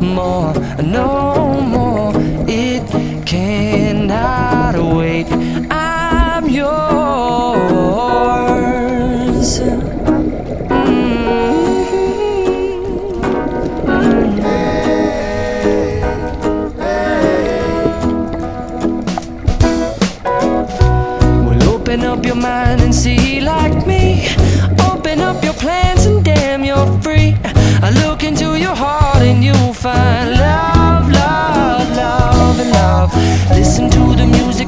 more, no more. It cannot wait. I'm yours. Well, open up your mind and see like me. Open up your plans and damn, you're free.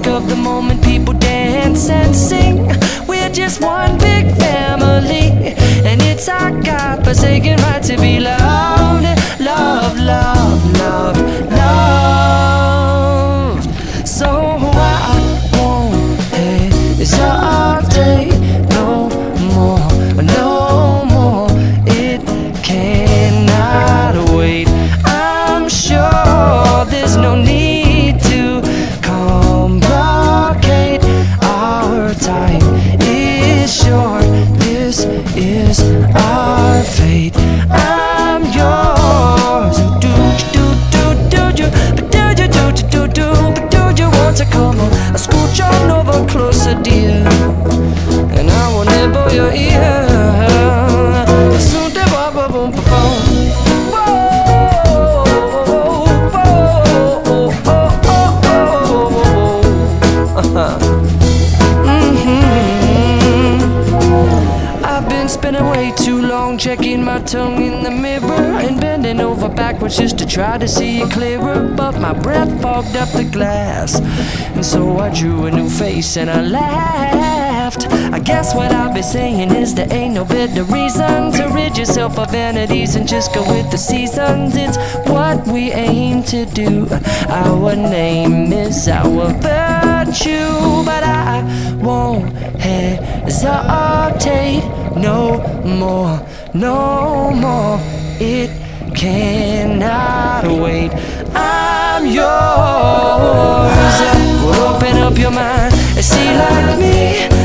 Of the moment, people dance and sing. We're just one big family, and it's our God-forsaken right to be te como Escucha un nuevo closer, dear. And I will nibble your ear. Spending way too long checking my tongue in the mirror and bending over backwards just to try to see it clearer. But my breath fogged up the glass, and so I drew a new face and I laughed. I guess what I'll be saying is there ain't no better reason to rid yourself of vanities and just go with the seasons. It's what we aim to do. Our name is our virtue, but I won't hesitate no more, no more. It cannot wait. I'm yours. Open up your mind and see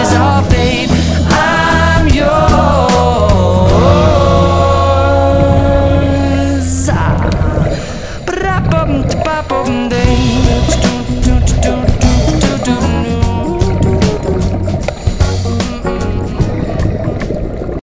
is our baby.